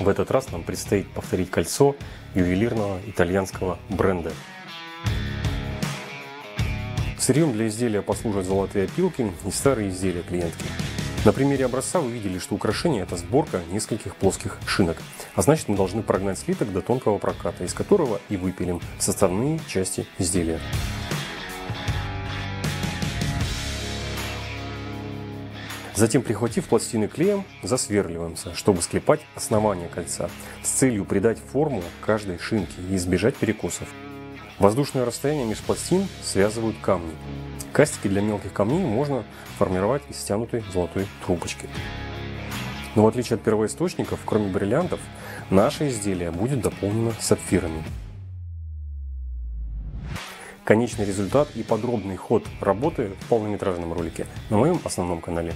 В этот раз нам предстоит повторить кольцо ювелирного итальянского бренда. Сырьем для изделия послужат золотые опилки и старые изделия клиентки. На примере образца вы видели, что украшение – это сборка нескольких плоских шинок. А значит, мы должны прогнать слиток до тонкого проката, из которого и выпилим составные части изделия. Затем, прихватив пластины клеем, засверливаемся, чтобы склепать основание кольца с целью придать форму каждой шинке и избежать перекосов. Воздушное расстояние между пластин связывают камни. Кастики для мелких камней можно формировать из стянутой золотой трубочки. Но в отличие от первоисточников, кроме бриллиантов, наше изделие будет дополнено сапфирами. Конечный результат и подробный ход работы в полнометражном ролике на моем основном канале